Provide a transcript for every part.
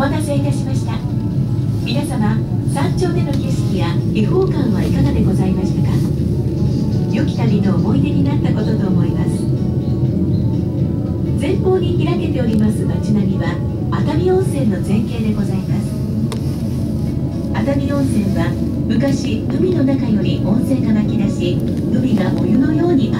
待たせいたしました。皆様山頂での景色や恵方感はいかがでございましたか？良き旅の思い出になったことと思います。前方に開けております街並みは熱海温泉の前景でございます。熱海温泉は昔海の中より温泉が湧き出し海がお湯のように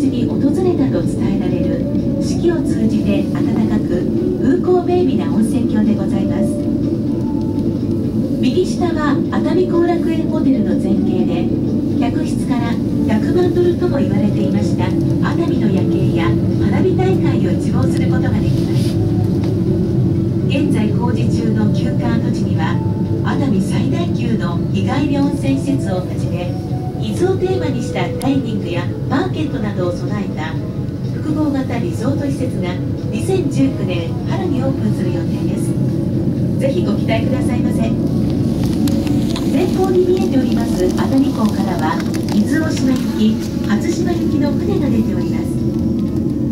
時に訪れたと伝えられる四季を通じて暖かく風光明媚な温泉郷でございます。右下は熱海後楽園ホテルの前景で客室から100万ドルとも言われていました熱海の夜景や花火大会を一望することができます。現在工事中の休館跡地には熱海最大級の日帰り温泉施設をはじめをテーマにしたダイニングやマーケットなどを備えた複合型リゾート施設が2019年春にオープンする予定です。ぜひご期待くださいませ。前方に見えております熱海港からは伊豆大島行き初島行きの船が出ております。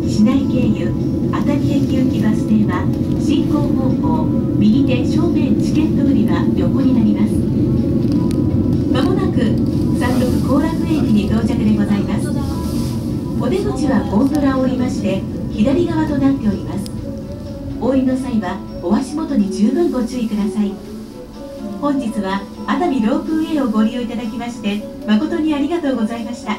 市内経由熱海駅行きバス停は進行方向右手正面チケット売り場横になります。お出口はゴンドラを降りまして左側となっております。お降りの際はお足元に十分ご注意ください。本日は熱海ロープウェイをご利用いただきまして誠にありがとうございました。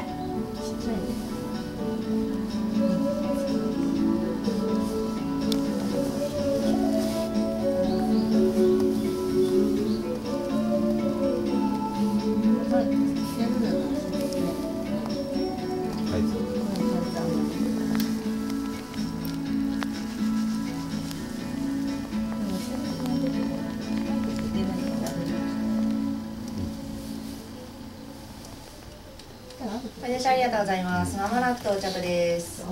ご乗車ありがとうございます。まもなく到着です。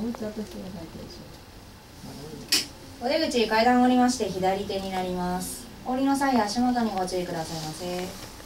お出口階段を降りまして左手になります。降りの際足元にご注意くださいませ。